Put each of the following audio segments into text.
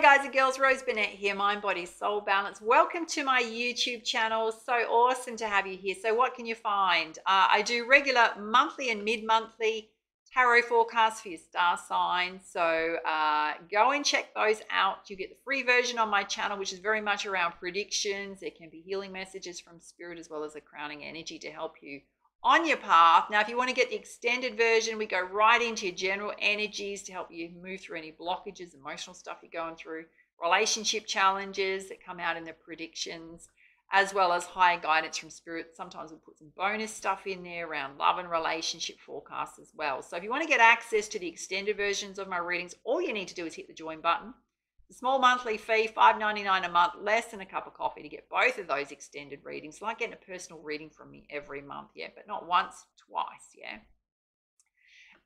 guys and girls, Rose Burnett here, Mind, Body, Soul Balance. Welcome to my YouTube channel. So awesome to have you here. So what can you find? Uh, I do regular monthly and mid-monthly tarot forecasts for your star sign. So uh, go and check those out. You get the free version on my channel, which is very much around predictions. There can be healing messages from spirit as well as a crowning energy to help you on your path. Now, if you want to get the extended version, we go right into your general energies to help you move through any blockages, emotional stuff you're going through, relationship challenges that come out in the predictions, as well as higher guidance from spirit. Sometimes we'll put some bonus stuff in there around love and relationship forecasts as well. So if you want to get access to the extended versions of my readings, all you need to do is hit the join button small monthly fee, $5.99 a month, less than a cup of coffee to get both of those extended readings. Like getting a personal reading from me every month, yeah, but not once, twice, yeah.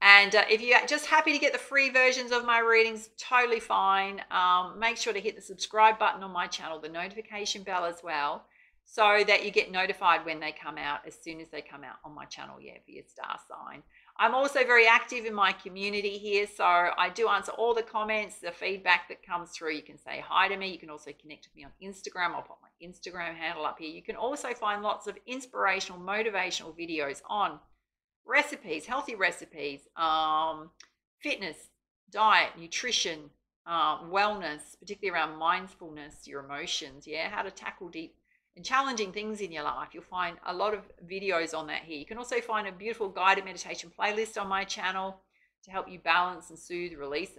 And uh, if you're just happy to get the free versions of my readings, totally fine. Um, make sure to hit the subscribe button on my channel, the notification bell as well, so that you get notified when they come out as soon as they come out on my channel, yeah, your star sign. I'm also very active in my community here, so I do answer all the comments, the feedback that comes through. You can say hi to me. You can also connect with me on Instagram. I'll put my Instagram handle up here. You can also find lots of inspirational, motivational videos on recipes, healthy recipes, um, fitness, diet, nutrition, uh, wellness, particularly around mindfulness, your emotions, yeah, how to tackle deep and challenging things in your life. You'll find a lot of videos on that here. You can also find a beautiful guided meditation playlist on my channel to help you balance and soothe, release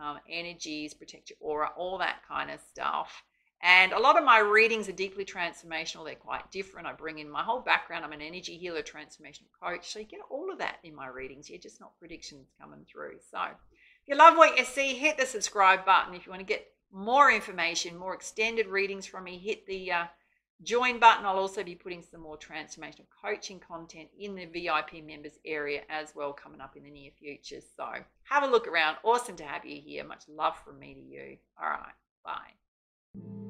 um, energies, protect your aura, all that kind of stuff. And a lot of my readings are deeply transformational. They're quite different. I bring in my whole background. I'm an energy healer, transformational coach. So you get all of that in my readings. You're just not predictions coming through. So if you love what you see, hit the subscribe button. If you want to get more information, more extended readings from me, hit the uh, join button. I'll also be putting some more transformational coaching content in the VIP members area as well coming up in the near future. So have a look around. Awesome to have you here. Much love from me to you. All right. Bye.